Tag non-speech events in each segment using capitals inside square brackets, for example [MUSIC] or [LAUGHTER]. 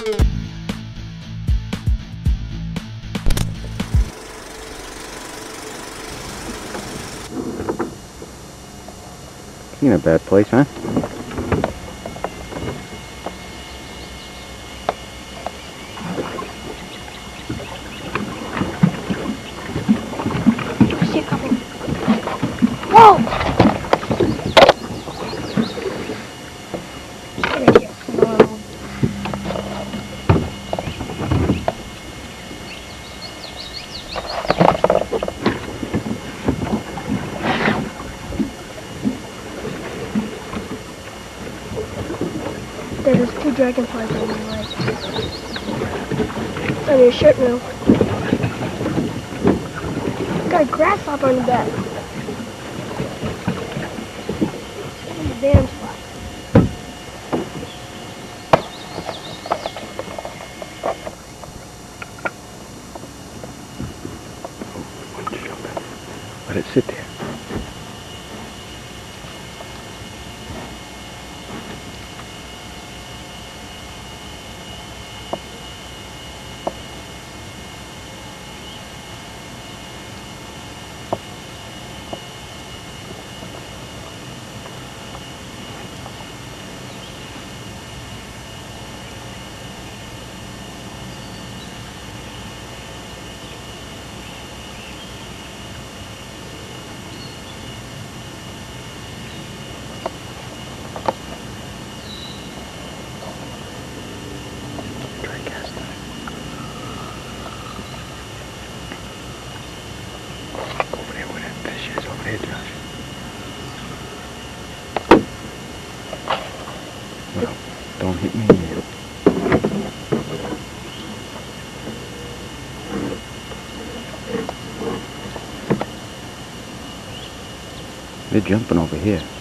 Ain't a bad place, huh? I see a couple. Whoa! Get in here. Um, There, there's two dragonflies on my leg. On your shirt now. Got a grasshopper on the back. Damn fly. Let it sit there. Try casting it. Over there where that fish is, over there, Josh. Well, don't hit me yet. They're jumping over here.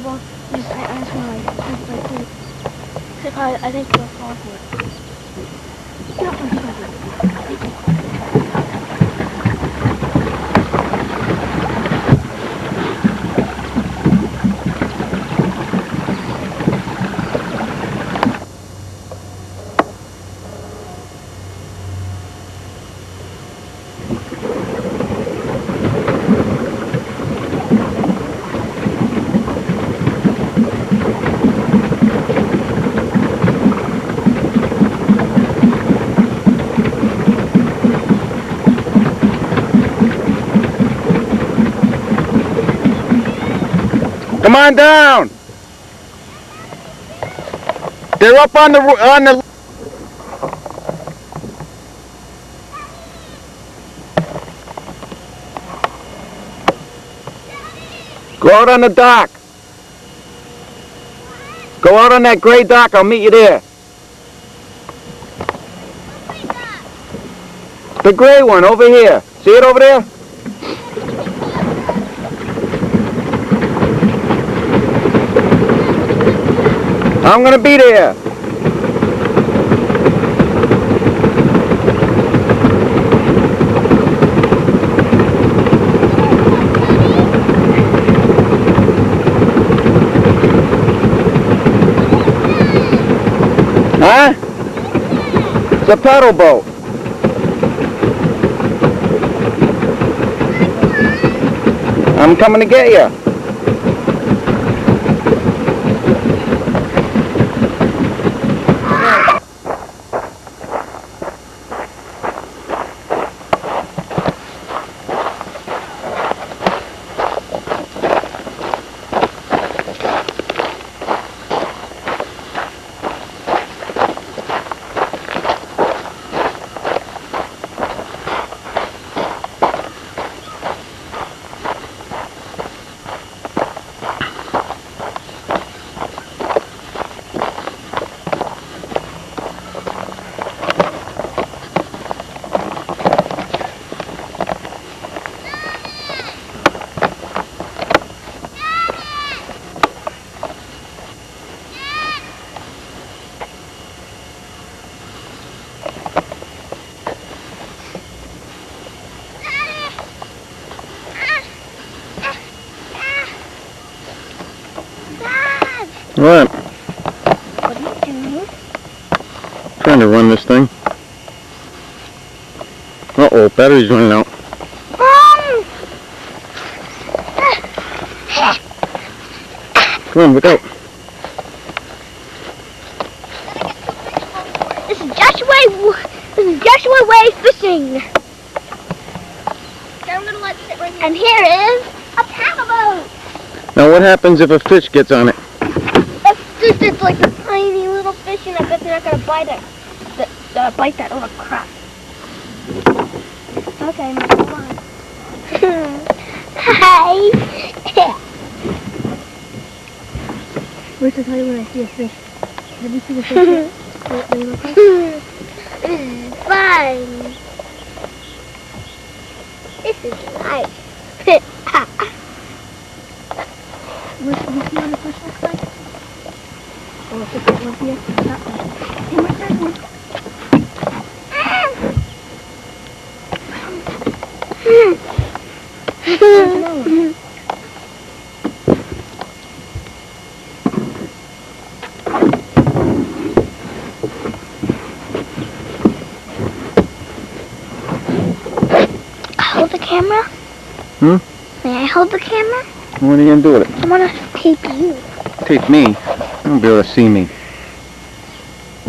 Off? and Just, I, I just want to like, this. 'Cause I, I think we'll fall for it. Off my shoulder. Come on down. They're up on the on the. Go out on the dock. Go out on that gray dock. I'll meet you there. The gray one over here. See it over there? I'm gonna be there. Huh? It's a pedal boat. I'm coming to get you. Dad! What? What are you doing? Trying to run this thing. Uh oh, battery's running out. Mom! Come on, look out. This is Joshua. This is Joshua Way fishing. I'm gonna let it sit right here. And here is a paddle boat. Now what happens if a fish gets on it? Just it's like a tiny little fish, and I bet they're not gonna bite it. The, uh, bite that little crap. Okay, come on. [LAUGHS] Hi. [LAUGHS] Wait to tell you when I see a fish. Have you seen a fish? What they look like? This is fun. This is nice. [LAUGHS] What's the see what a fish another one? Hold the camera? Hmm? May I hold the camera? What are you gonna do with it? I want to tape you. Tape me. You won't be able to see me.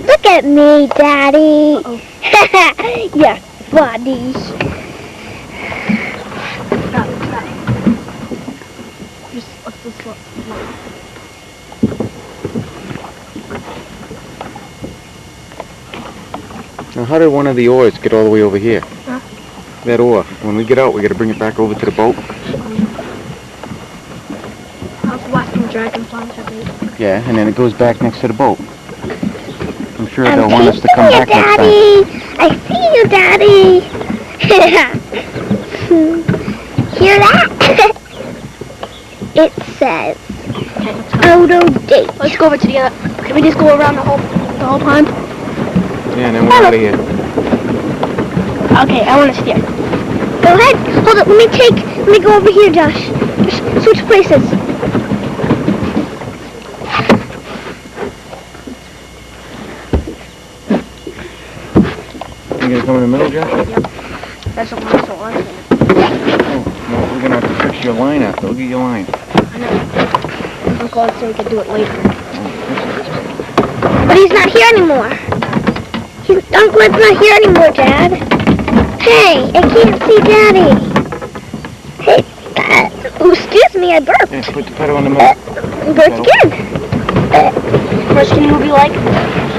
Look at me, Daddy. [LAUGHS] yes, buddies. Stop, stop. Just, let's just look. Now how did one of the oars get all the way over here? Huh? That oar. When we get out, we gotta bring it back over to the boat. Yeah, and then it goes back next to the boat. I'm sure I'm they'll want us to come you, back next time. Daddy. I see you, Daddy. [LAUGHS] Hear that? [LAUGHS] It says. Okay, let's. Out of date. Let's go over to the other. Can we just go around the whole the whole pond? Yeah, and then we're out of here. Okay, I want to steer. Go ahead. Hold it. Let me take. Let me go over here, Josh. Just switch places. You gonna come in the middle, Josh? That's what we're so on. Oh, no, we're gonna have to fix your line after. Look at your line. I'm going so we can do it later. But he's not here anymore. He's, Uncle Ed's not here anymore, Dad. Hey, I can't see Daddy. Hey, uh, oh, excuse me, I burped. Yeah, put the pedal in the Uh, burped again. First, can you be like?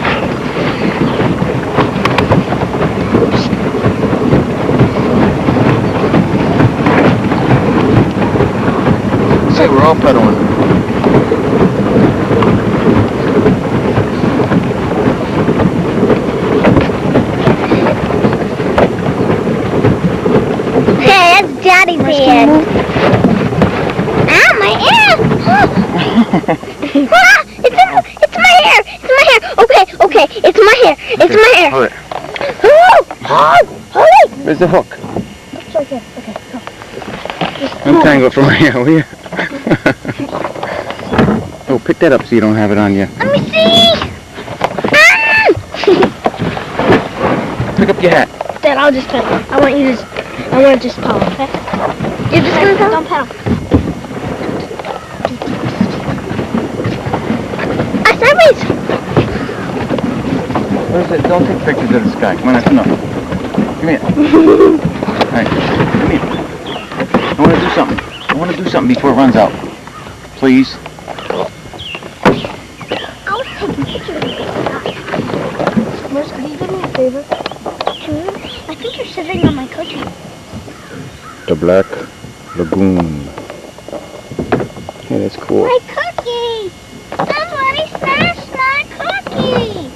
We're all pedaling. Hey, that's Daddy's First, hand. Ah, my hair! [LAUGHS] ah, it's, in, it's my hair! It's my hair! Okay, okay, it's my hair! It's my hair! Hold it. Oh, oh, hold it! Where's the hook? It's right there. Okay, go. Untangle it from here, will you? Pick that up so you don't have it on you. Let me see! Ah! [LAUGHS] Pick up your hat. Dad, I'll just pedal. I want you to just. I want to just pedal. Okay. You're just gonna go? Don't pedal. Ah, sideways! Where's it? Don't take pictures of the sky. Come on, that's enough. Come here. [LAUGHS] Hey, come here. I want to do something. I want to do something before it runs out. Please. I was taking pictures of the Where's, can you do me a favor? sky. I think you're sitting on my cookie. The Black Lagoon. Yeah, that's cool. My cookie! Somebody smashed my cookie!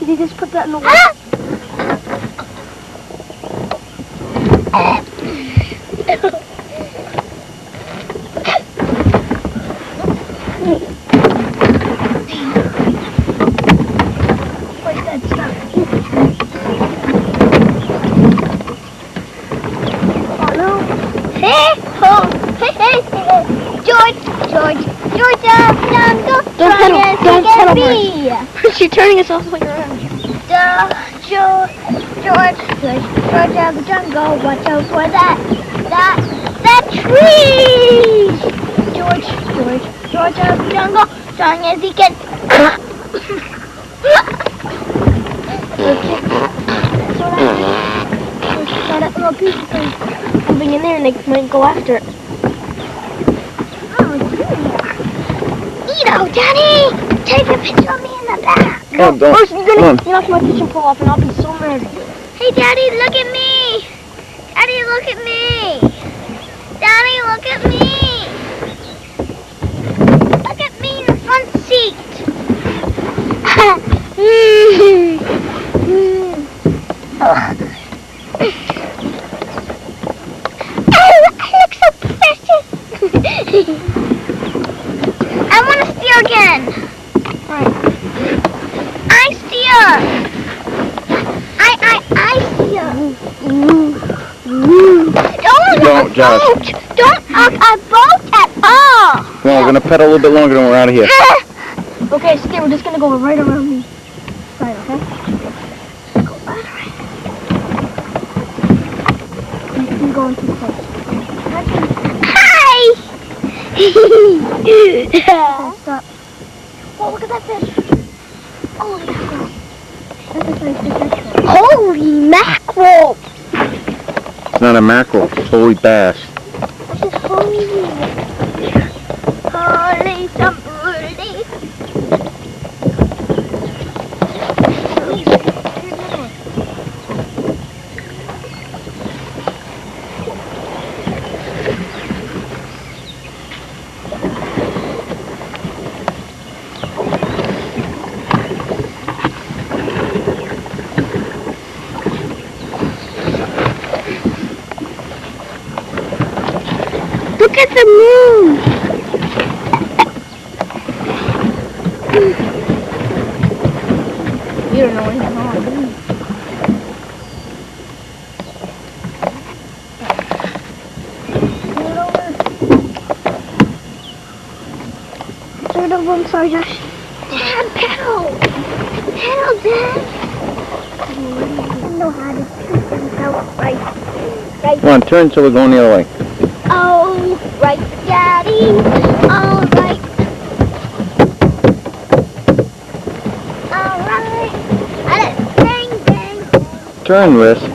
Did you just put that in the water? Ah! Where's that stuff? Oh no. Hey, ho, hey, hey, hey, George, George, Georgia, Jungle, Don't strong pedal, as he don't can pedal, be. You're turning us all the way around. The George, George, George, Georgia, the jungle, watch out for that, that, that tree. George, George, Georgia, the jungle, strong as he can. So that, little piece of thing moving in there and they might go after it. Oh, Edo, Daddy, take a picture of me in the back. Oh, don't. First, you're gonna on. knock my kitchen pole off and I'll be so mad at you. Hey, Daddy, look at me. Daddy, look at me. Daddy, look at me. Look at me in the front seat. [LAUGHS] oh, I look so precious. [LAUGHS] I want to steer again. Alright. I steer. I, I, I steer. Don't, Don't, a Josh. boat. Don't a, a boat at all. Come on, we're gonna pedal a little bit longer than we're out of here. Okay, stay. We're just gonna go right around me. Right, okay? Go right around. You're going too close. Hi. [LAUGHS] Stop. oh, look at that fish. Oh, look at that That's a nice fish. Holy mackerel. It's not a mackerel. It's holy bass. Look at the moon. You don't know anything wrong. Turn over, I'm sorry, Josh. Dad, pedal! Pedal, Dad! I don't know how to treat myself right. Right. Come on, turn so we're going the other way. All right. All right. Bang, bang. Turn, Liz.